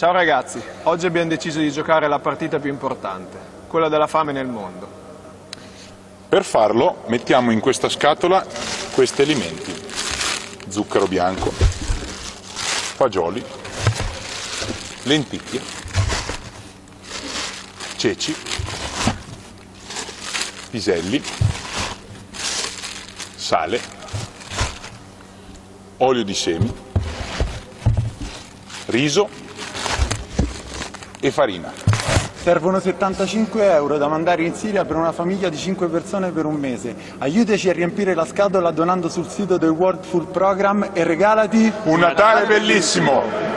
Ciao ragazzi, oggi abbiamo deciso di giocare la partita più importante, quella della fame nel mondo. Per farlo mettiamo in questa scatola questi alimenti. Zucchero bianco, fagioli, lenticchie, ceci, piselli, sale, olio di semi, riso e farina. Servono 75 euro da mandare in Siria per una famiglia di 5 persone per un mese. Aiutaci a riempire la scatola donando sul sito del World Food Program e regalati Un Natale bellissimo!